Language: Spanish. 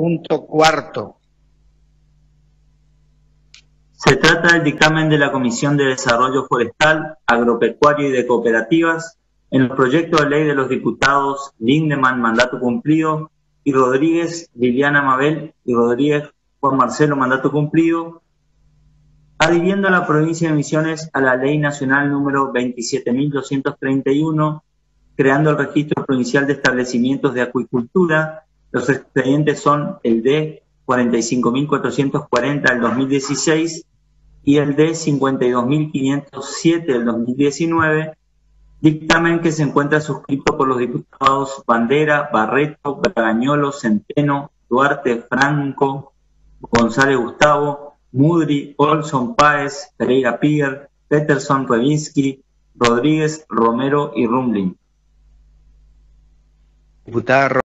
Punto cuarto. Se trata del dictamen de la Comisión de Desarrollo Forestal, Agropecuario y de Cooperativas en el proyecto de ley de los diputados Lindemann, mandato cumplido, y Rodríguez, Liliana Mabel y Rodríguez Juan Marcelo, mandato cumplido, adhiriendo a la provincia de Misiones a la Ley Nacional número 27.231, creando el Registro Provincial de Establecimientos de Acuicultura. Los expedientes son el D 45.440 del 2016 y el D 52.507 del 2019, dictamen que se encuentra suscrito por los diputados Bandera, Barreto, Bragañolo, Centeno, Duarte, Franco, González Gustavo, Mudri, Olson, Páez, Pereira Piger, Peterson, Revinsky, Rodríguez, Romero y Rumlin. Diputada